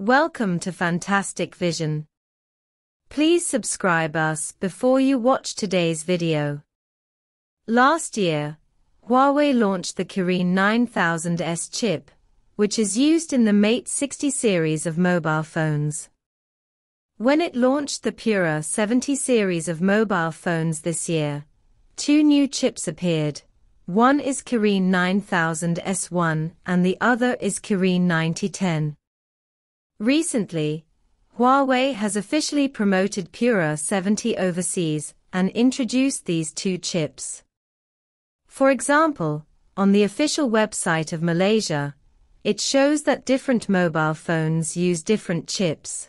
Welcome to Fantastic Vision. Please subscribe us before you watch today's video. Last year, Huawei launched the Kirin 9000S chip, which is used in the Mate 60 series of mobile phones. When it launched the Pura 70 series of mobile phones this year, two new chips appeared. One is Kirin 9000S1 and the other is Kirin 9010. Recently, Huawei has officially promoted Pura 70 overseas and introduced these two chips. For example, on the official website of Malaysia, it shows that different mobile phones use different chips.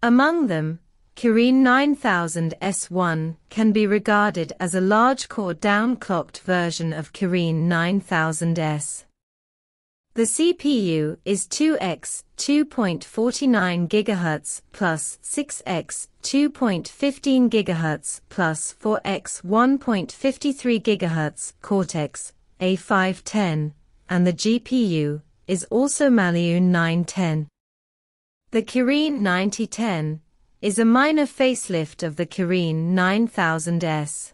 Among them, Kirin 9000 S1 can be regarded as a large-core downclocked version of Kirin 9000S. The CPU is 2x 2.49 GHz plus 6x 2.15 GHz plus 4x 1.53 GHz Cortex A510 and the GPU is also Maleoon 910. The Kirin 9010 is a minor facelift of the Kirin 9000S.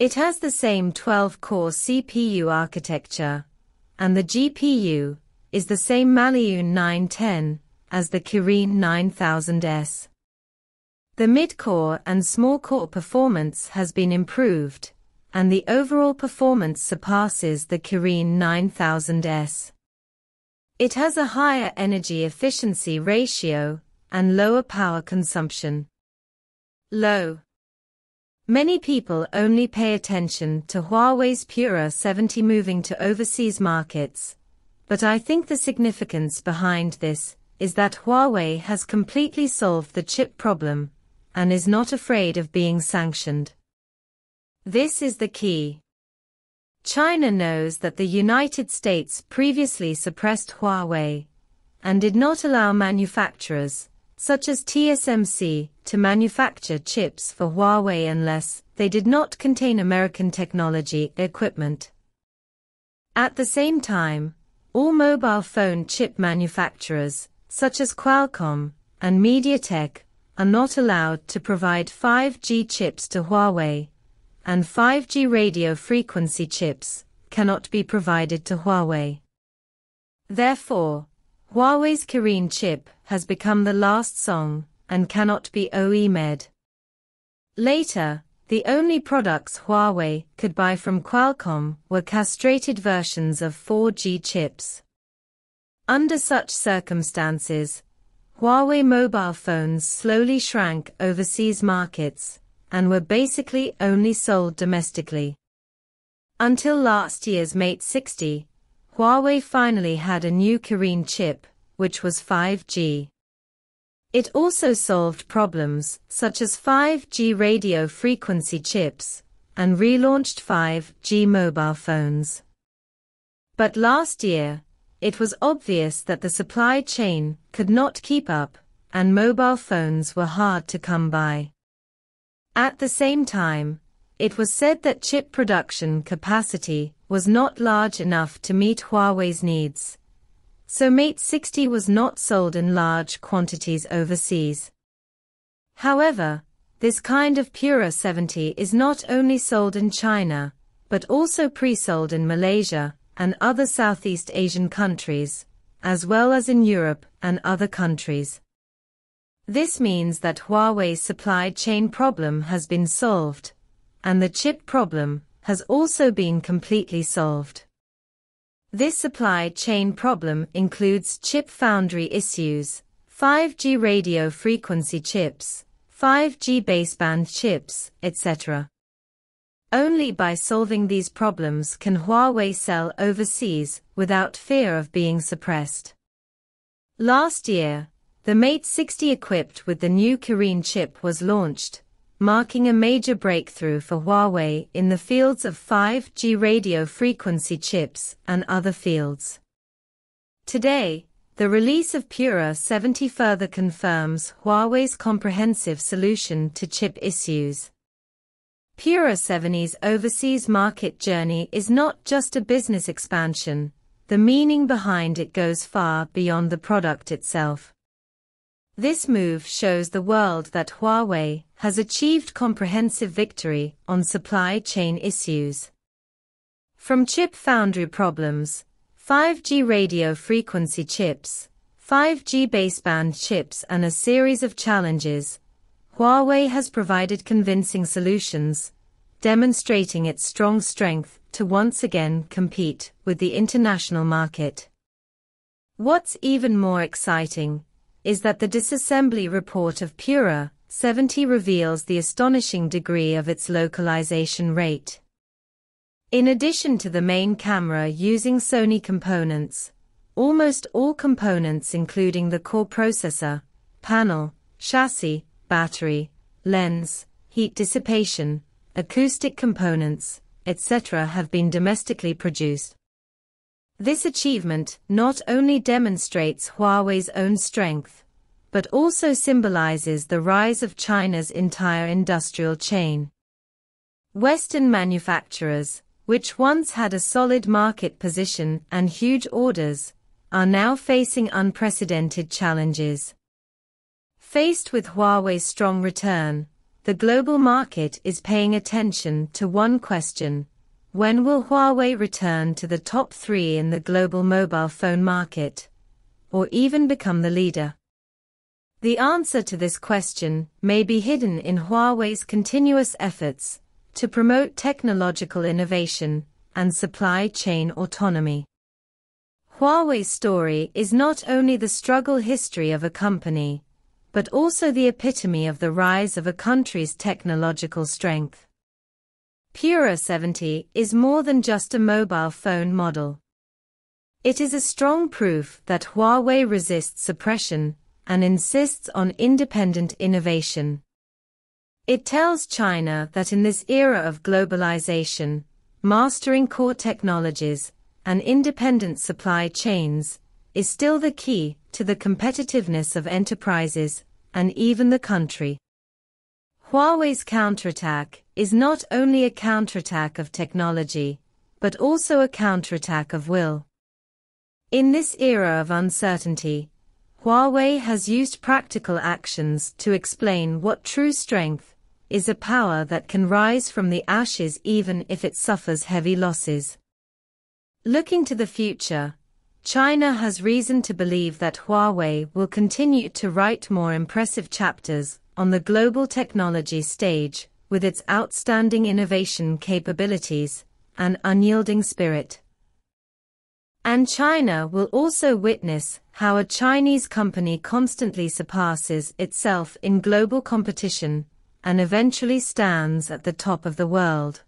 It has the same 12-core CPU architecture and the GPU is the same Maleoon 910 as the Kirin 9000S. The mid-core and small-core performance has been improved, and the overall performance surpasses the Kirin 9000S. It has a higher energy efficiency ratio and lower power consumption. Low. Many people only pay attention to Huawei's Pura 70 moving to overseas markets, but I think the significance behind this is that Huawei has completely solved the chip problem and is not afraid of being sanctioned. This is the key. China knows that the United States previously suppressed Huawei and did not allow manufacturers, such as TSMC, to manufacture chips for Huawei unless they did not contain American technology equipment. At the same time, all mobile phone chip manufacturers, such as Qualcomm and MediaTek, are not allowed to provide 5G chips to Huawei, and 5G radio frequency chips cannot be provided to Huawei. Therefore, Huawei's Kirin chip has become the last song and cannot be OEMed. Later, the only products Huawei could buy from Qualcomm were castrated versions of 4G chips. Under such circumstances, Huawei mobile phones slowly shrank overseas markets and were basically only sold domestically. Until last year's Mate 60, Huawei finally had a new Kirin chip, which was 5G. It also solved problems such as 5G radio frequency chips and relaunched 5G mobile phones. But last year, it was obvious that the supply chain could not keep up and mobile phones were hard to come by. At the same time, it was said that chip production capacity was not large enough to meet Huawei's needs. So Mate 60 was not sold in large quantities overseas. However, this kind of Pura 70 is not only sold in China, but also pre-sold in Malaysia and other Southeast Asian countries, as well as in Europe and other countries. This means that Huawei's supply chain problem has been solved, and the chip problem has also been completely solved. This supply chain problem includes chip foundry issues, 5G radio frequency chips, 5G baseband chips, etc. Only by solving these problems can Huawei sell overseas without fear of being suppressed. Last year, the Mate 60 equipped with the new Kirin chip was launched, marking a major breakthrough for Huawei in the fields of 5G radio frequency chips and other fields. Today, the release of Pura 70 further confirms Huawei's comprehensive solution to chip issues. Pura 70's overseas market journey is not just a business expansion, the meaning behind it goes far beyond the product itself. This move shows the world that Huawei has achieved comprehensive victory on supply chain issues. From chip foundry problems, 5G radio frequency chips, 5G baseband chips and a series of challenges, Huawei has provided convincing solutions, demonstrating its strong strength to once again compete with the international market. What's even more exciting is that the disassembly report of Pura 70 reveals the astonishing degree of its localization rate. In addition to the main camera using Sony components, almost all components including the core processor, panel, chassis, battery, lens, heat dissipation, acoustic components, etc. have been domestically produced. This achievement not only demonstrates Huawei's own strength, but also symbolizes the rise of China's entire industrial chain. Western manufacturers, which once had a solid market position and huge orders, are now facing unprecedented challenges. Faced with Huawei's strong return, the global market is paying attention to one question when will Huawei return to the top three in the global mobile phone market? Or even become the leader? The answer to this question may be hidden in Huawei's continuous efforts to promote technological innovation and supply chain autonomy. Huawei's story is not only the struggle history of a company, but also the epitome of the rise of a country's technological strength. Pura 70 is more than just a mobile phone model. It is a strong proof that Huawei resists suppression and insists on independent innovation. It tells China that in this era of globalization, mastering core technologies and independent supply chains is still the key to the competitiveness of enterprises and even the country. Huawei's counterattack is not only a counterattack of technology, but also a counterattack of will. In this era of uncertainty, Huawei has used practical actions to explain what true strength is a power that can rise from the ashes even if it suffers heavy losses. Looking to the future, China has reason to believe that Huawei will continue to write more impressive chapters on the global technology stage with its outstanding innovation capabilities and unyielding spirit. And China will also witness how a Chinese company constantly surpasses itself in global competition and eventually stands at the top of the world.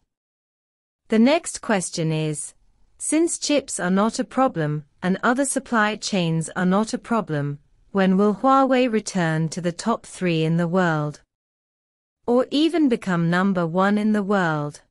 The next question is, since chips are not a problem and other supply chains are not a problem, when will Huawei return to the top three in the world? Or even become number one in the world?